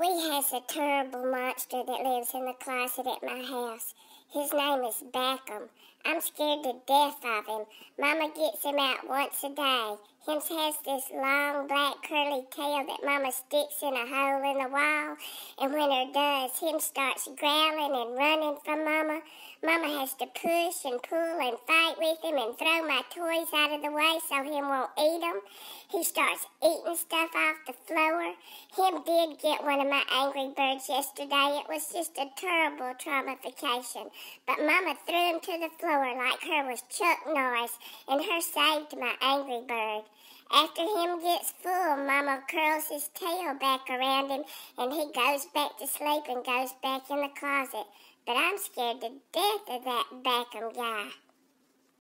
We has a terrible monster that lives in the closet at my house. His name is Bacuum. I'm scared to death of him. Mama gets him out once a day. Him has this long black curly tail that Mama sticks in a hole in the wall, and when her does, him starts growling and running from Mama. Mama has to push and pull and fight with him and throw my toys out of the way so him won't eat them. He starts eating stuff off the floor. Him did get one of my angry birds yesterday. It was just a terrible traumatification. But Mama threw him to the floor like her was Chuck Norris, and her saved my angry bird. After him gets full, Mama curls his tail back around him, and he goes back to sleep and goes back in the closet. But I'm scared to death of that Bacuum guy.